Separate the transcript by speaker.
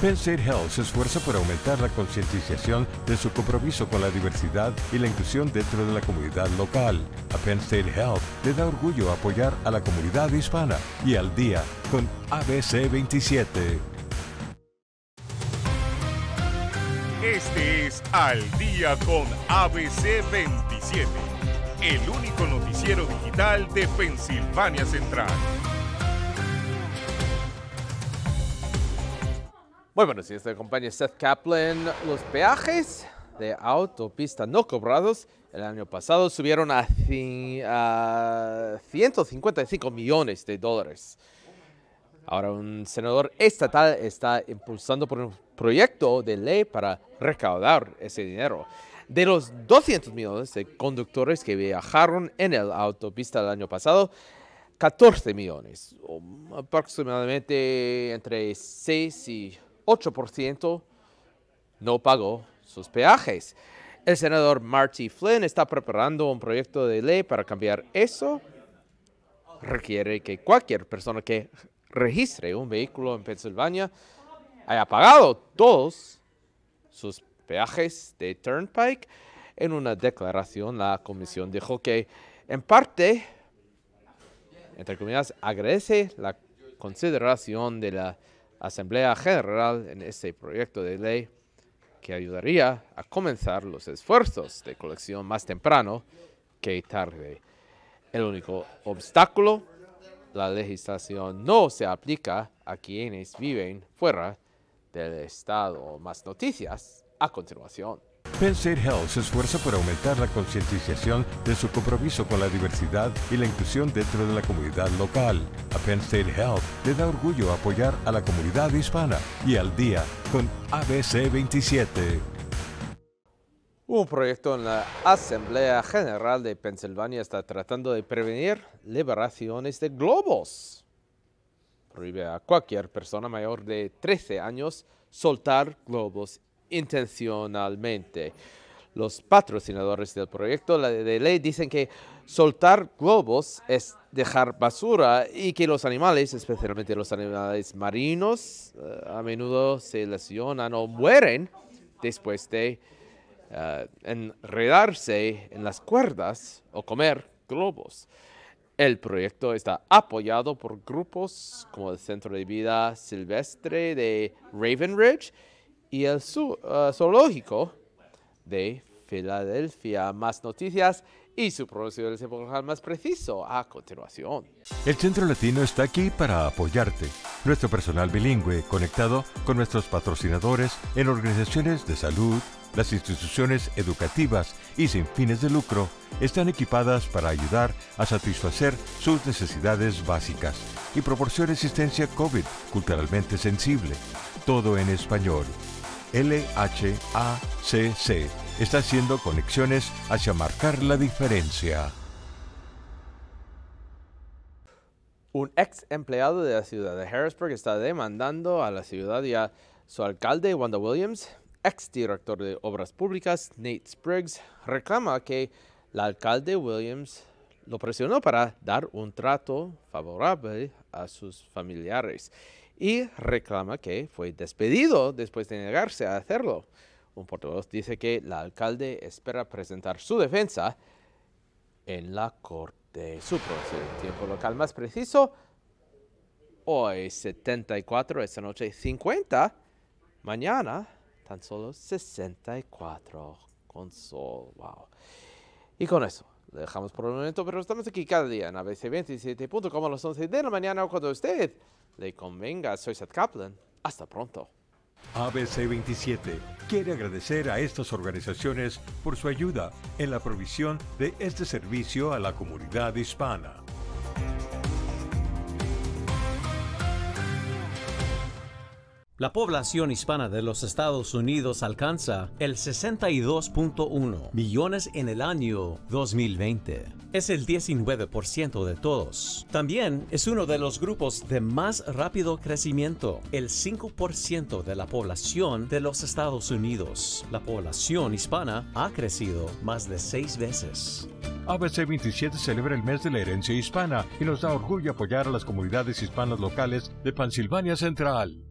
Speaker 1: Penn State Health se esfuerza por aumentar la concientización de su compromiso con la diversidad y la inclusión dentro de la comunidad local. A Penn State Health le da orgullo apoyar a la comunidad hispana y al día con ABC 27.
Speaker 2: Este es Al día con ABC 27, el único noticiero digital de Pensilvania Central.
Speaker 3: Muy buenos días, te acompaña Seth Kaplan. Los peajes de autopista no cobrados el año pasado subieron a, 155 millones de dólares. Ahora un senador estatal está impulsando por un proyecto de ley para recaudar ese dinero. De los 200 millones de conductores que viajaron en el autopista el año pasado, 14 millones, aproximadamente entre 6 y 8% no pagó sus peajes. El senador Marty Flynn está preparando un proyecto de ley para cambiar eso. Requiere que cualquier persona que registre un vehículo en Pensilvania haya pagado todos sus peajes de Turnpike. En una declaración, la comisión dijo que, en parte, entre comillas, agradece la consideración de la Asamblea General en este proyecto de ley que ayudaría a comenzar los esfuerzos de colección más temprano que tarde. El único obstáculo, la legislación no se aplica a quienes viven fuera del estado. Más noticias a continuación.
Speaker 1: Penn State Health se esfuerza por aumentar la concientización de su compromiso con la diversidad y la inclusión dentro de la comunidad local. A Penn State Health le da orgullo apoyar a la comunidad hispana y al día con ABC 27.
Speaker 3: Un proyecto en la Asamblea General de Pensilvania está tratando de prevenir liberaciones de globos. Prohíbe a cualquier persona mayor de 13 años soltar globos intencionalmente. Los patrocinadores del proyecto de ley dicen que soltar globos es dejar basura y que los animales, especialmente los animales marinos, eh, a menudo se lesionan o mueren después de eh, enredarse en las cuerdas o comer globos. El proyecto está apoyado por grupos como el Centro de Vida Silvestre de Raven Ridge y el uh, zoológico de Filadelfia. Más noticias y su promoción del más preciso a continuación.
Speaker 1: El Centro Latino está aquí para apoyarte. Nuestro personal bilingüe conectado con nuestros patrocinadores en organizaciones de salud, las instituciones educativas y sin fines de lucro están equipadas para ayudar a satisfacer sus necesidades básicas y proporciona asistencia COVID culturalmente sensible. Todo en español. LHACC está haciendo conexiones hacia marcar la diferencia.
Speaker 3: Un ex empleado de la ciudad de Harrisburg está demandando a la ciudad y a su alcalde, Wanda Williams, ex director de obras públicas, Nate Spriggs, reclama que el alcalde Williams lo presionó para dar un trato favorable a sus familiares y reclama que fue despedido después de negarse a hacerlo. Un portavoz dice que el alcalde espera presentar su defensa en la Corte Suprema. El tiempo local más preciso, hoy 74, esta noche 50, mañana tan solo 64 con sol. Wow. Y con eso, dejamos por el momento, pero estamos aquí cada día en abc27.com a las 11 de la mañana cuando usted le convenga. Soy Seth Kaplan. Hasta pronto.
Speaker 1: ABC 27 quiere agradecer a estas organizaciones por su ayuda en la provisión de este servicio a la comunidad hispana.
Speaker 4: La población hispana de los Estados Unidos alcanza el 62.1 millones en el año 2020. Es el 19% de todos. También es uno de los grupos de más rápido crecimiento, el 5% de la población de los Estados Unidos. La población hispana ha crecido más de seis veces.
Speaker 1: ABC 27 celebra el mes de la herencia hispana y nos da orgullo apoyar a las comunidades hispanas locales de Pensilvania Central.